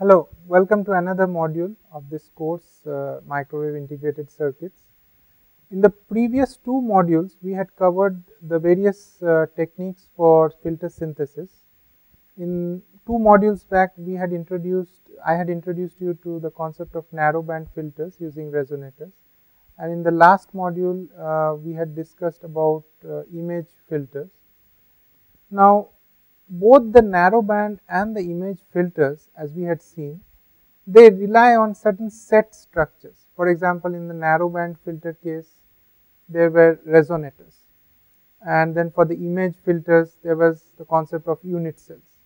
Hello, welcome to another module of this course uh, microwave integrated circuits. In the previous two modules we had covered the various uh, techniques for filter synthesis. In two modules back we had introduced I had introduced you to the concept of narrowband filters using resonators and in the last module uh, we had discussed about uh, image filters. Now both the narrowband and the image filters as we had seen, they rely on certain set structures. For example, in the narrowband filter case, there were resonators and then for the image filters there was the concept of unit cells.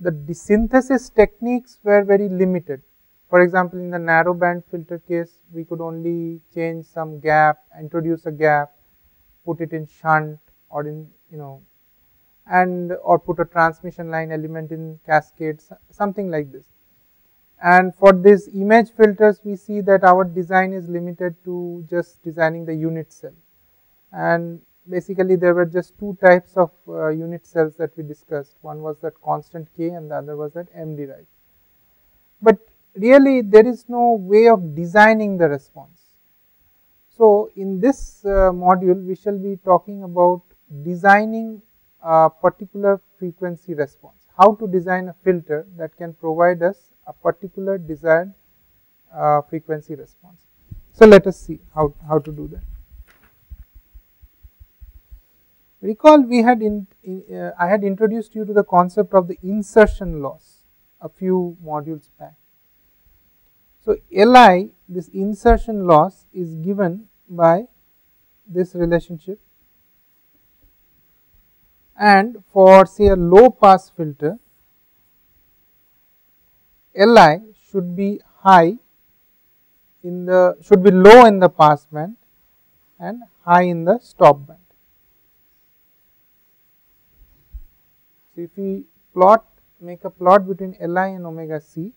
The synthesis techniques were very limited. For example, in the narrowband filter case, we could only change some gap, introduce a gap, put it in shunt or in you know and or put a transmission line element in cascade something like this. And for these image filters we see that our design is limited to just designing the unit cell and basically there were just two types of uh, unit cells that we discussed one was that constant k and the other was that m derived. But really there is no way of designing the response. So, in this uh, module we shall be talking about designing a particular frequency response, how to design a filter that can provide us a particular desired uh, frequency response. So, let us see how, how to do that. Recall we had in, in uh, I had introduced you to the concept of the insertion loss a few modules back. So, Li this insertion loss is given by this relationship and for say a low pass filter Li should be high in the should be low in the pass band and high in the stop band. So, if we plot make a plot between Li and omega c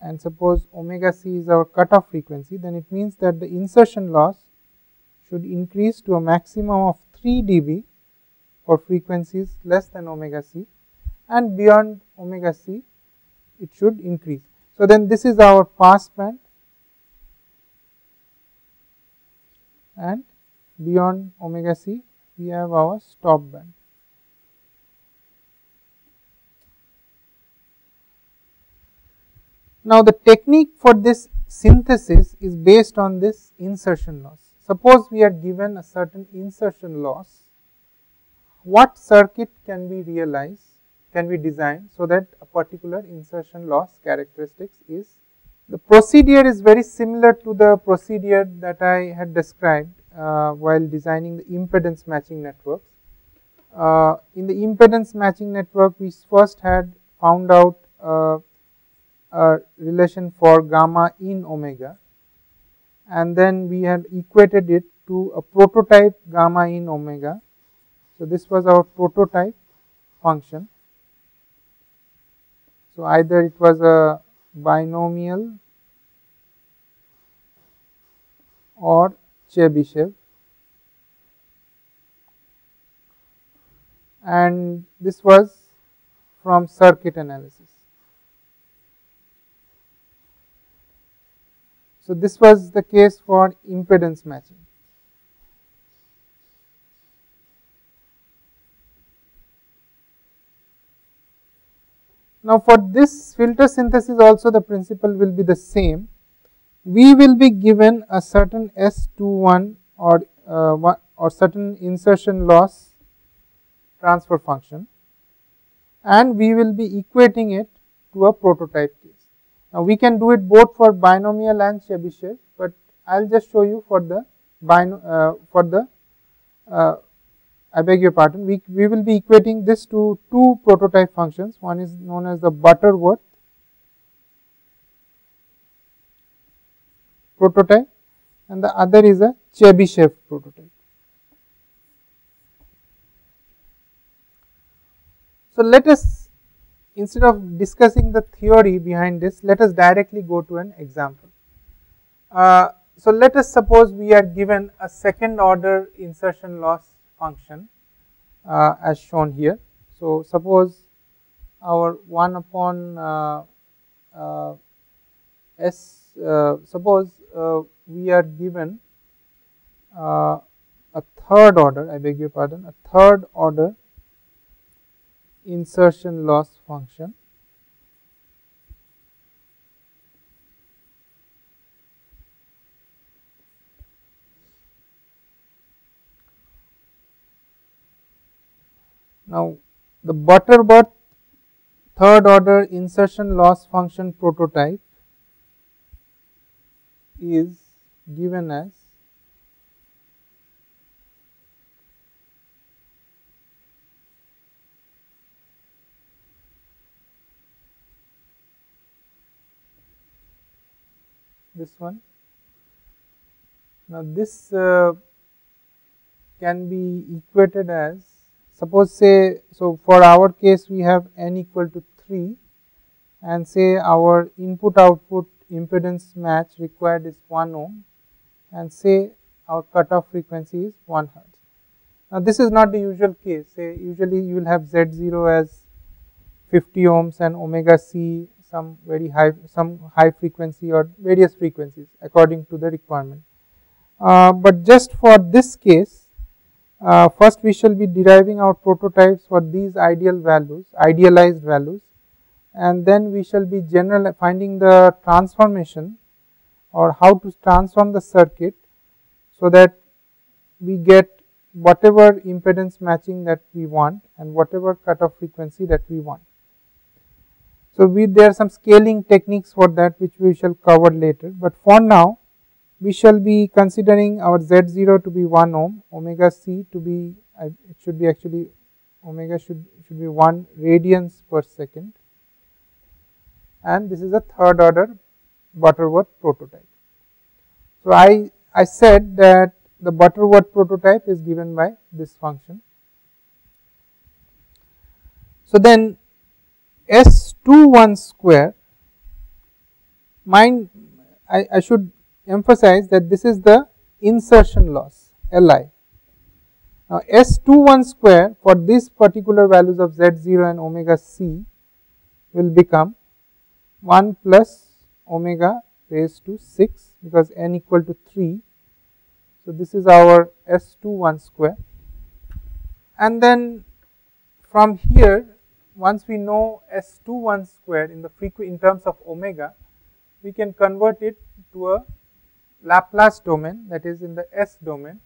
and suppose omega c is our cutoff frequency then it means that the insertion loss should increase to a maximum of 3 dB for frequencies less than omega c and beyond omega c it should increase. So, then this is our pass band and beyond omega c we have our stop band. Now, the technique for this synthesis is based on this insertion loss. Suppose we are given a certain insertion loss what circuit can we realize, can we design so that a particular insertion loss characteristics is. The procedure is very similar to the procedure that I had described uh, while designing the impedance matching networks. Uh, in the impedance matching network, we first had found out uh, a relation for gamma in omega and then we had equated it to a prototype gamma in omega so, this was our prototype function. So, either it was a binomial or Chebyshev and this was from circuit analysis. So, this was the case for impedance matching. Now, for this filter synthesis also the principle will be the same. We will be given a certain S21 or uh, or certain insertion loss transfer function and we will be equating it to a prototype case. Now, we can do it both for binomial and Chebyshev, but I will just show you for the bino, uh, for the uh, I beg your pardon, we, we will be equating this to two prototype functions. One is known as the Butterworth prototype and the other is a Chebyshev prototype. So, let us instead of discussing the theory behind this, let us directly go to an example. Uh, so, let us suppose we are given a second order insertion loss function uh, as shown here. So, suppose our 1 upon uh, uh, S, uh, suppose uh, we are given uh, a third order, I beg your pardon, a third order insertion loss function Now, the Butterworth third order insertion loss function prototype is given as this one. Now, this uh, can be equated as Suppose say, so for our case we have n equal to 3 and say our input output impedance match required is 1 ohm and say our cutoff frequency is 1 hertz. Now, this is not the usual case say usually you will have Z0 as 50 ohms and omega c some very high some high frequency or various frequencies according to the requirement. Uh, but just for this case uh, first we shall be deriving our prototypes for these ideal values, idealized values and then we shall be general finding the transformation or how to transform the circuit so that we get whatever impedance matching that we want and whatever cutoff frequency that we want. So, we there are some scaling techniques for that which we shall cover later, but for now we shall be considering our Z0 to be 1 ohm, omega c to be uh, it should be actually omega should should be 1 radians per second and this is a third order Butterworth prototype. So, I, I said that the Butterworth prototype is given by this function. So, then S21 square mind I, I should emphasize that this is the insertion loss Li. Now, S21 square for these particular values of Z0 and omega c will become 1 plus omega raised to 6 because n equal to 3. So, this is our S21 square and then from here once we know S21 square in the frequency in terms of omega we can convert it to a Laplace domain that is in the S domain.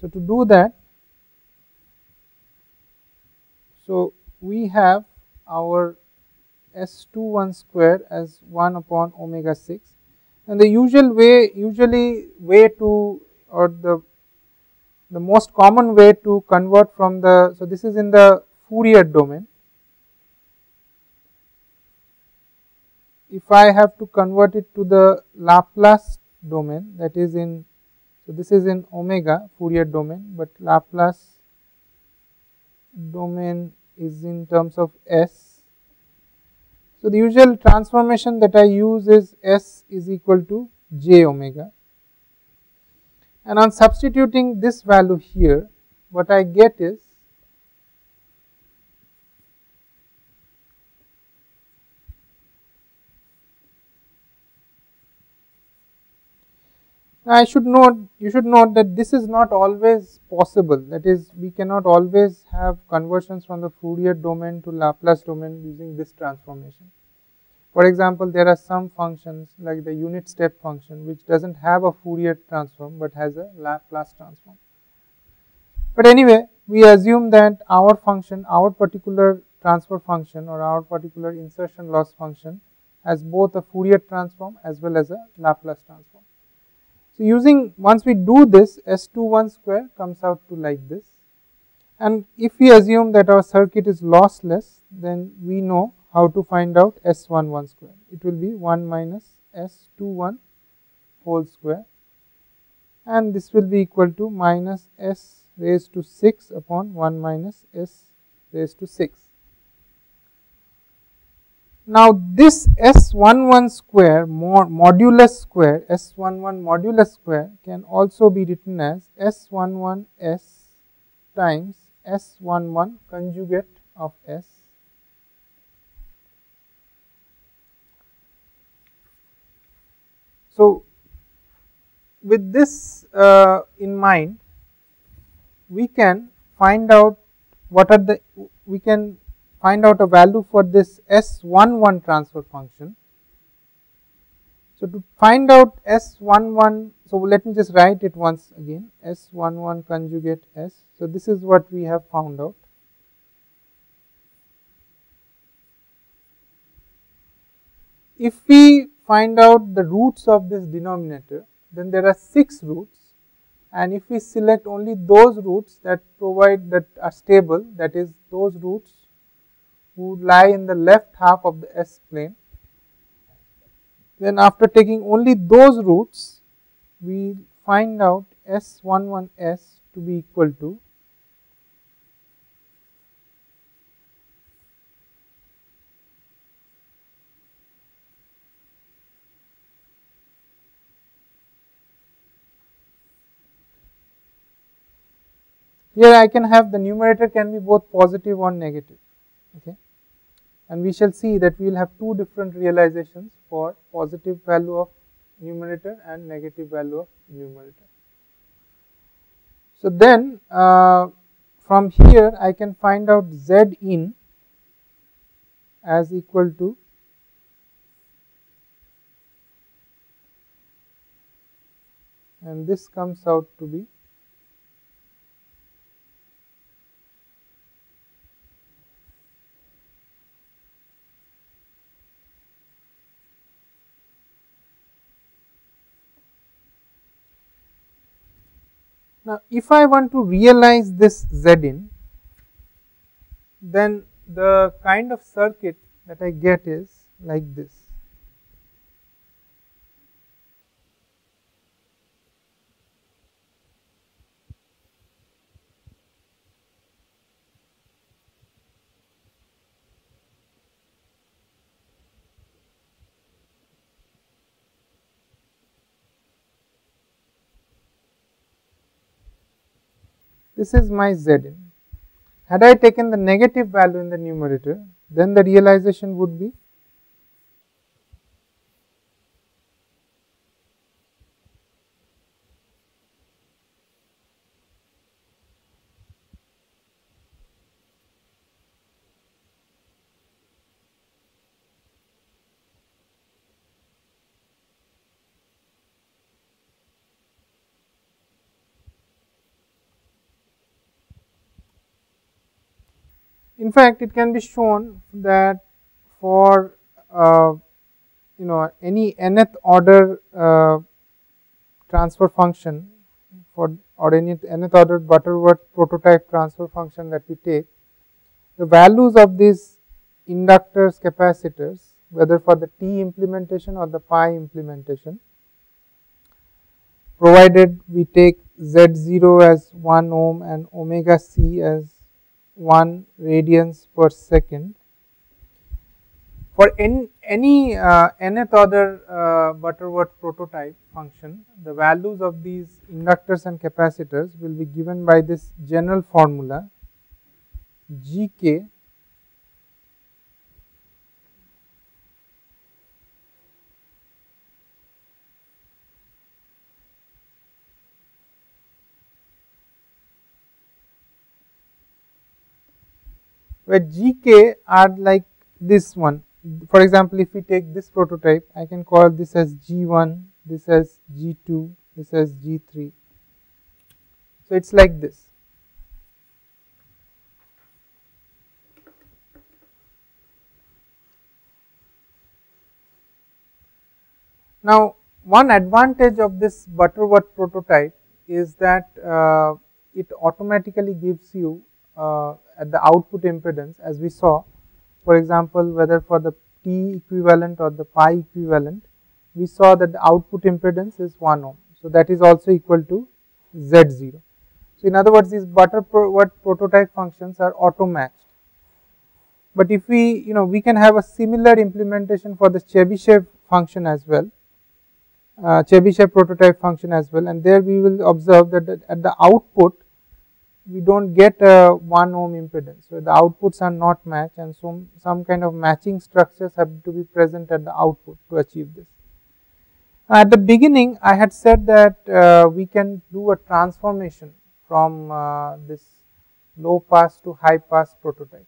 So, to do that, so we have our S21 square as 1 upon omega 6 and the usual way usually way to or the the most common way to convert from the so this is in the Fourier domain if I have to convert it to the Laplace domain that is in so this is in omega Fourier domain, but Laplace domain is in terms of S. So, the usual transformation that I use is S is equal to j omega and on substituting this value here what I get is I should note you should note that this is not always possible that is we cannot always have conversions from the Fourier domain to Laplace domain using this transformation. For example, there are some functions like the unit step function which does not have a Fourier transform, but has a Laplace transform. But anyway, we assume that our function, our particular transfer function or our particular insertion loss function has both a Fourier transform as well as a Laplace transform. So, using once we do this S21 square comes out to like this and if we assume that our circuit is lossless then we know how to find out S11 square. It will be 1 minus S21 whole square and this will be equal to minus S raised to 6 upon 1 minus S raised to 6. Now, this S11 square mod modulus square S11 modulus square can also be written as S11S times S11 conjugate of S. So, with this uh, in mind, we can find out what are the we can find out a value for this S11 transfer function. So, to find out S11, so let me just write it once again S11 conjugate S. So, this is what we have found out. If we find out the roots of this denominator, then there are 6 roots and if we select only those roots that provide that are stable that is those roots who lie in the left half of the S plane. Then after taking only those roots, we find out S11S to be equal to Here I can have the numerator can be both positive or negative okay and we shall see that we will have two different realizations for positive value of numerator and negative value of numerator. So, then uh, from here I can find out Z in as equal to and this comes out to be Now, if I want to realize this Z in, then the kind of circuit that I get is like this. This is my z. Had I taken the negative value in the numerator, then the realization would be In fact, it can be shown that for uh, you know any nth order uh, transfer function for or any nth order Butterworth prototype transfer function that we take, the values of these inductors capacitors whether for the T implementation or the pi implementation provided we take Z0 as 1 ohm and omega c as 1 radians per second. For any, any uh, nth order uh, Butterworth prototype function, the values of these inductors and capacitors will be given by this general formula Gk where Gk are like this one. For example, if we take this prototype, I can call this as G1, this as G2, this as G3. So, it is like this. Now, one advantage of this Butterworth prototype is that uh, it automatically gives you uh, at the output impedance as we saw for example whether for the T equivalent or the pi equivalent we saw that the output impedance is 1 ohm. So, that is also equal to Z0. So, in other words these Butterworth prototype functions are auto matched. But if we you know we can have a similar implementation for the Chebyshev function as well, uh, Chebyshev prototype function as well and there we will observe that at the output we do not get a 1 ohm impedance. So, the outputs are not matched and so some kind of matching structures have to be present at the output to achieve this. At the beginning I had said that uh, we can do a transformation from uh, this low pass to high pass prototypes.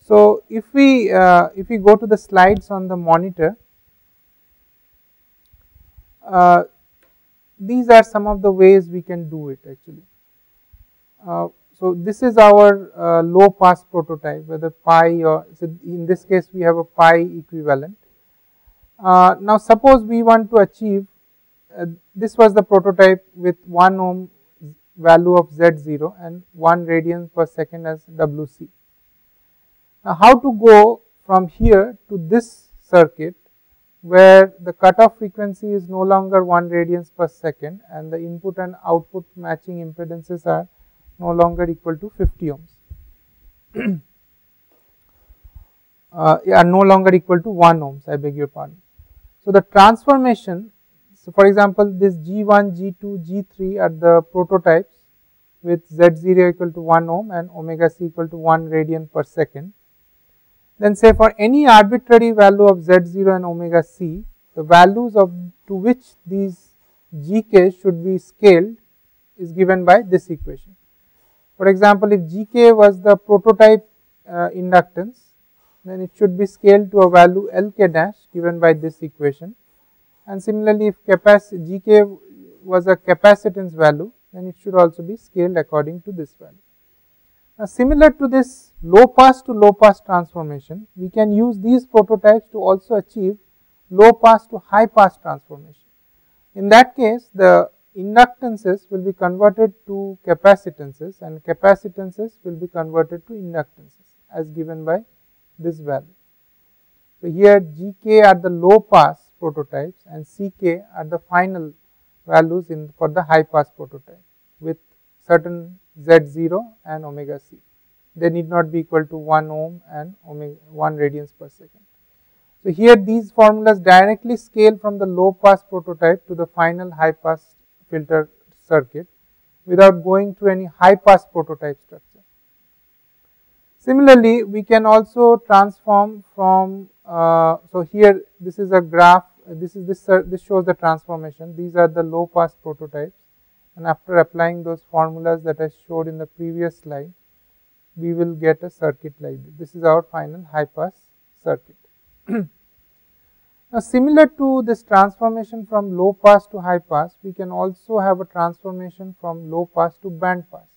So, if we uh, if we go to the slides on the monitor, uh, these are some of the ways we can do it actually. Uh, so, this is our uh, low pass prototype whether pi or so in this case we have a pi equivalent. Uh, now, suppose we want to achieve this was the prototype with 1 ohm value of Z0 and 1 radian per second as WC. Now, how to go from here to this circuit where the cutoff frequency is no longer 1 radians per second and the input and output matching impedances are no longer equal to 50 ohms uh, are no longer equal to 1 ohms I beg your pardon. So, the transformation so for example, this G1, G2, G3 are the prototypes with Z0 equal to 1 ohm and omega c equal to 1 radian per second. Then say for any arbitrary value of Z0 and omega c, the values of to which these gk should be scaled is given by this equation. For example, if gk was the prototype uh, inductance, then it should be scaled to a value Lk dash given by this equation. And similarly, if gk was a capacitance value, then it should also be scaled according to this value. Now, similar to this low pass to low pass transformation, we can use these prototypes to also achieve low pass to high pass transformation. In that case, the inductances will be converted to capacitances and capacitances will be converted to inductances as given by this value. So, here Gk are the low pass prototypes and Ck are the final values in for the high pass prototype with certain Z0 and omega c. They need not be equal to 1 ohm and omega 1 radians per second. So, here these formulas directly scale from the low pass prototype to the final high pass filter circuit without going to any high pass prototype structure. Similarly, we can also transform from, uh, so here this is a graph, this is this, uh, this shows the transformation, these are the low pass prototypes and after applying those formulas that I showed in the previous slide, we will get a circuit like this. This is our final high pass circuit. now, similar to this transformation from low pass to high pass, we can also have a transformation from low pass to band pass.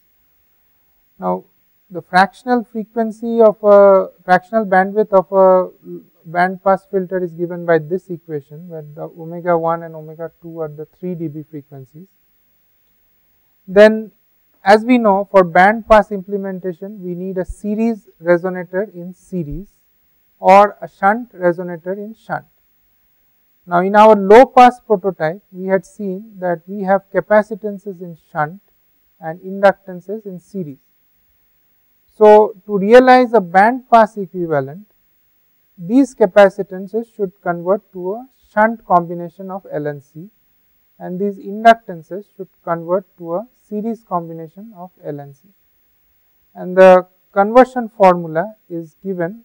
Now, the fractional frequency of a fractional bandwidth of a band pass filter is given by this equation where the omega 1 and omega 2 are the 3 dB frequencies then as we know for band pass implementation we need a series resonator in series or a shunt resonator in shunt. Now in our low pass prototype we had seen that we have capacitances in shunt and inductances in series. So to realize a band pass equivalent these capacitances should convert to a shunt combination of L and C and these inductances should convert to a series combination of L and C. And the conversion formula is given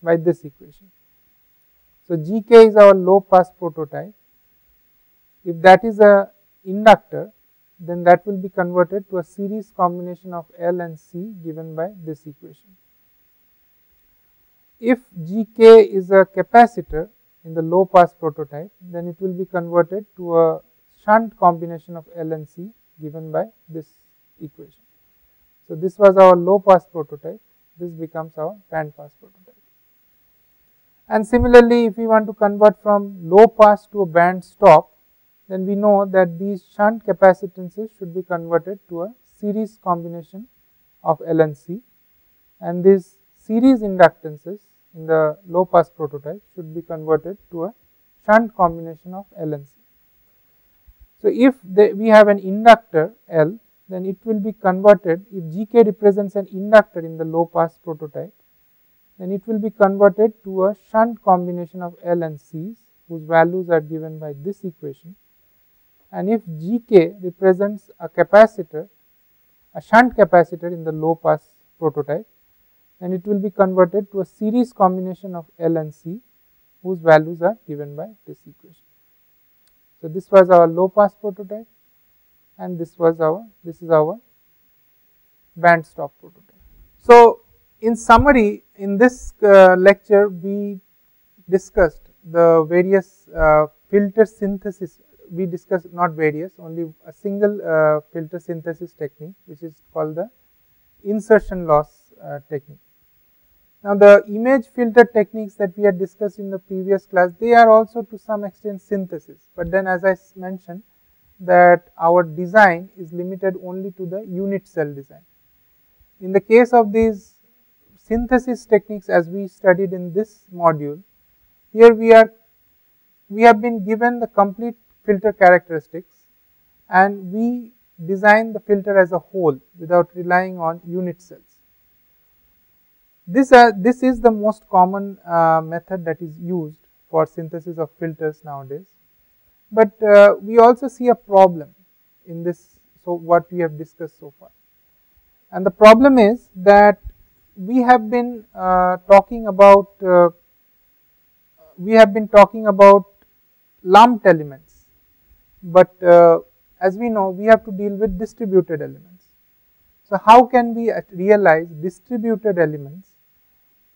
by this equation. So, Gk is our low pass prototype. If that is a inductor, then that will be converted to a series combination of L and C given by this equation. If Gk is a capacitor in the low pass prototype, then it will be converted to a shunt combination of L and C given by this equation. So, this was our low pass prototype, this becomes our band pass prototype. And similarly, if we want to convert from low pass to a band stop, then we know that these shunt capacitances should be converted to a series combination of L and C and these series inductances in the low pass prototype should be converted to a shunt combination of L and C. So, if we have an inductor L, then it will be converted if Gk represents an inductor in the low pass prototype, then it will be converted to a shunt combination of L and C's whose values are given by this equation. And if Gk represents a capacitor, a shunt capacitor in the low pass prototype, then it will be converted to a series combination of L and C whose values are given by this equation. So, this was our low pass prototype and this was our this is our band stop prototype. So, in summary in this uh, lecture we discussed the various uh, filter synthesis we discussed not various only a single uh, filter synthesis technique which is called the insertion loss uh, technique. Now, the image filter techniques that we had discussed in the previous class they are also to some extent synthesis, but then as I mentioned that our design is limited only to the unit cell design. In the case of these synthesis techniques as we studied in this module, here we are we have been given the complete filter characteristics and we design the filter as a whole without relying on unit cells. This, uh, this is the most common uh, method that is used for synthesis of filters nowadays, but uh, we also see a problem in this so what we have discussed so far. And the problem is that we have been uh, talking about uh, we have been talking about lumped elements, but uh, as we know we have to deal with distributed elements. So, how can we realize distributed elements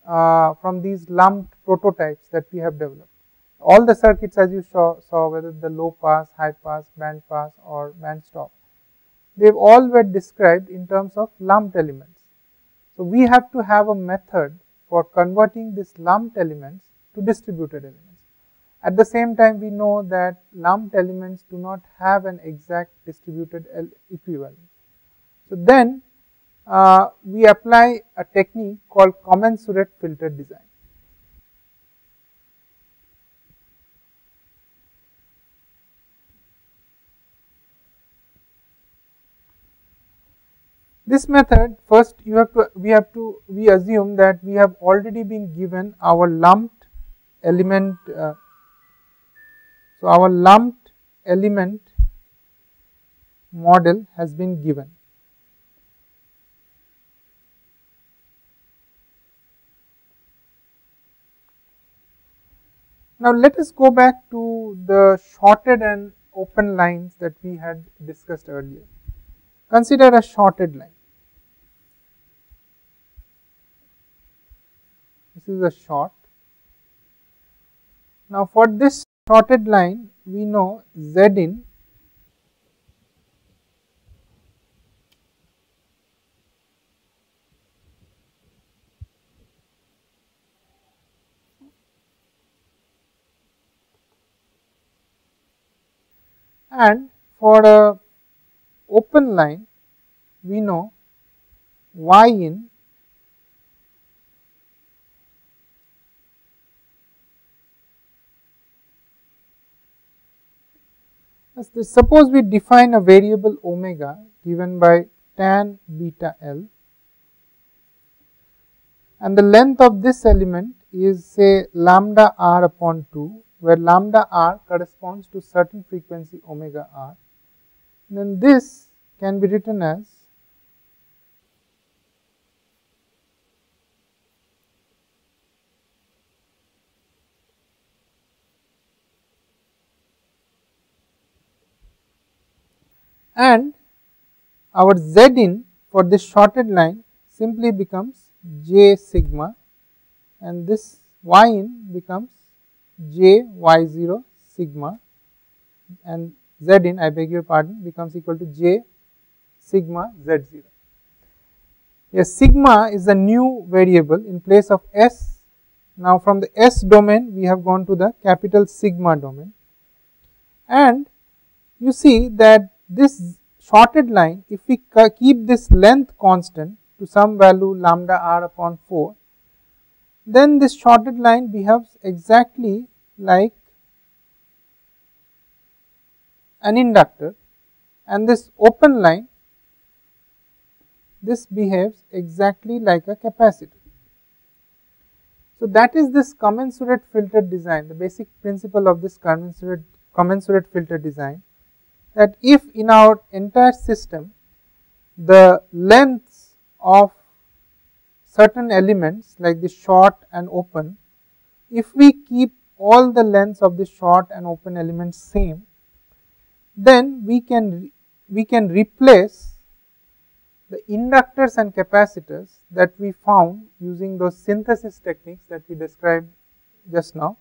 uh, from these lumped prototypes that we have developed? All the circuits as you saw, saw whether the low pass, high pass, band pass or band stop, they have all were described in terms of lumped elements. So, we have to have a method for converting these lumped elements to distributed elements. At the same time, we know that lumped elements do not have an exact distributed equivalent. So, then uh, we apply a technique called commensurate filter design. This method first you have to we have to we assume that we have already been given our lumped element uh, so, our lumped element model has been given. Now, let us go back to the shorted and open lines that we had discussed earlier. Consider a shorted line. This is a short. Now, for this shorted line we know Z in and for a open line we know y in suppose we define a variable omega given by tan beta L. And the length of this element is say lambda r upon 2 where lambda r corresponds to certain frequency omega r. Then this can be written as and our z in for this shorted line simply becomes j sigma and this y in becomes j y 0 sigma and z in I beg your pardon becomes equal to j sigma z 0. A sigma is a new variable in place of s. Now, from the s domain we have gone to the capital sigma domain and you see that this shorted line if we keep this length constant to some value lambda r upon 4 then this shorted line behaves exactly like an inductor and this open line this behaves exactly like a capacitor. So, that is this commensurate filter design the basic principle of this commensurate commensurate filter design that if in our entire system the lengths of certain elements like the short and open, if we keep all the lengths of the short and open elements same, then we can we can replace the inductors and capacitors that we found using those synthesis techniques that we described just now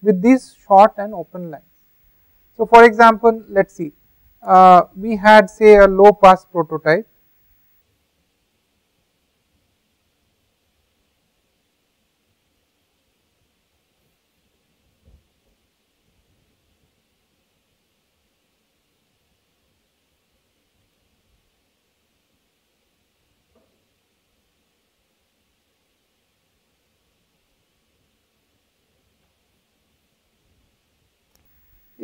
with these short and open lines. So, for example, let us see uh, we had say a low pass prototype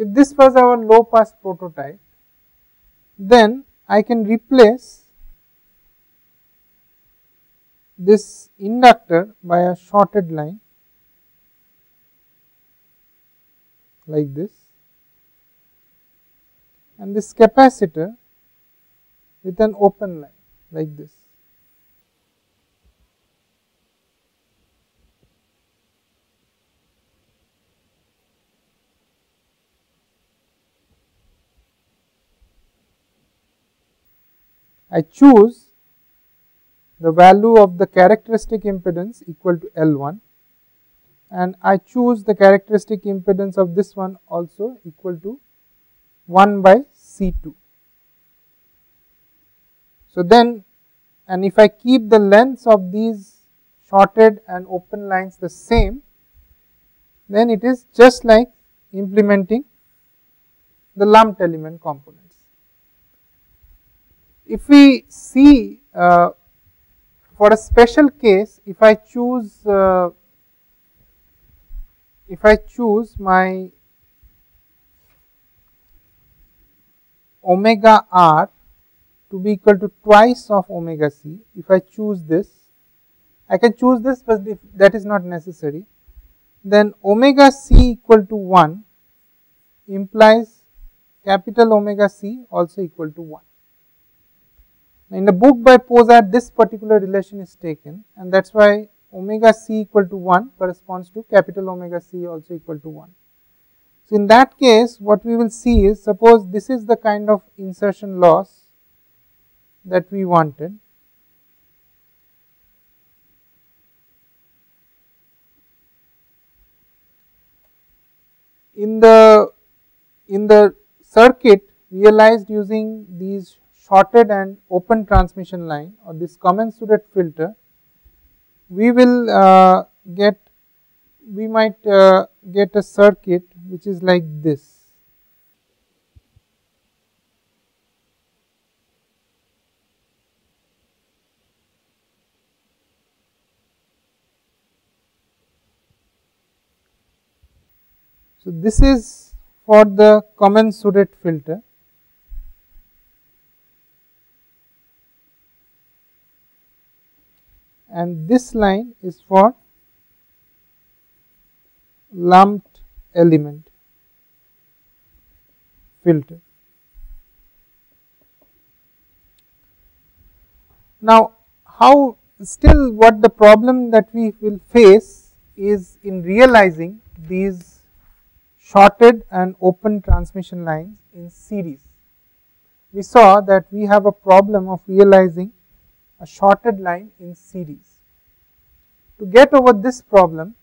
if this was our low pass prototype, then I can replace this inductor by a shorted line like this and this capacitor with an open line like this. I choose the value of the characteristic impedance equal to L1 and I choose the characteristic impedance of this one also equal to 1 by C2. So, then and if I keep the lengths of these shorted and open lines the same, then it is just like implementing the lumped element component if we see uh, for a special case, if I choose uh, if I choose my omega r to be equal to twice of omega c, if I choose this, I can choose this, but if that is not necessary, then omega c equal to 1 implies capital omega c also equal to 1. In the book by Pozar, this particular relation is taken and that is why omega c equal to 1 corresponds to capital omega c also equal to 1. So, in that case what we will see is suppose this is the kind of insertion loss that we wanted. In the in the circuit realized using these shorted and open transmission line or this commensurate filter, we will uh, get we might uh, get a circuit which is like this. So, this is for the commensurate filter and this line is for lumped element filter. Now, how still what the problem that we will face is in realizing these shorted and open transmission lines in series. We saw that we have a problem of realizing a shorted line in series. To get over this problem,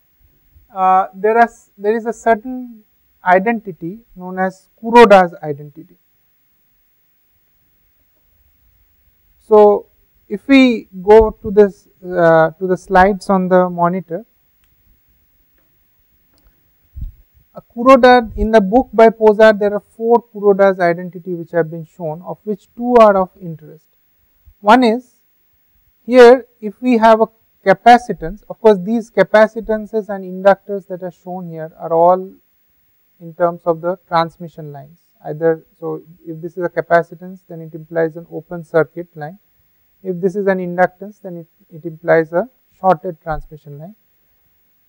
uh, there, are, there is a certain identity known as Kuroda's identity. So, if we go to this uh, to the slides on the monitor, a Kuroda in the book by Pozar there are four Kuroda's identity which have been shown of which two are of interest. One is here if we have a capacitance, of course these capacitances and inductors that are shown here are all in terms of the transmission lines either. So, if this is a capacitance then it implies an open circuit line, if this is an inductance then it, it implies a shorted transmission line.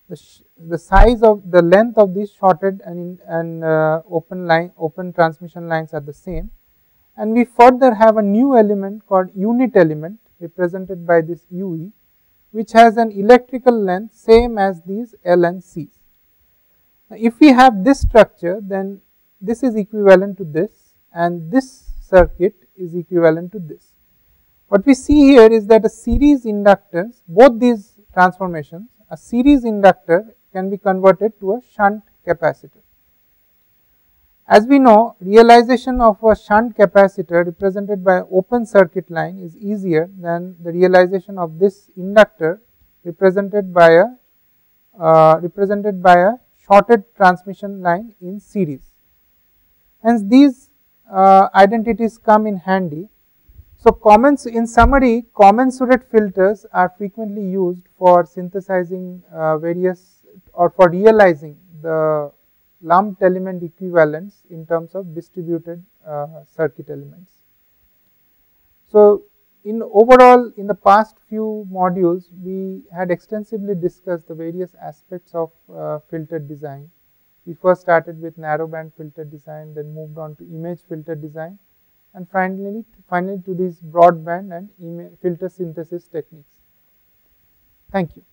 The, the size of the length of these shorted and, and uh, open line open transmission lines are the same and we further have a new element called unit element represented by this UE which has an electrical length same as these L and C's. Now, if we have this structure then this is equivalent to this and this circuit is equivalent to this. What we see here is that a series inductance both these transformations, a series inductor can be converted to a shunt capacitor. As we know, realization of a shunt capacitor represented by open circuit line is easier than the realization of this inductor represented by a uh, represented by a shorted transmission line in series. Hence, these uh, identities come in handy. So, comments in summary commensurate filters are frequently used for synthesizing uh, various or for realizing the lumped element equivalence in terms of distributed uh, circuit elements. So, in overall in the past few modules we had extensively discussed the various aspects of uh, filter design. We first started with narrowband filter design then moved on to image filter design and finally finally to these broadband and filter synthesis techniques. Thank you.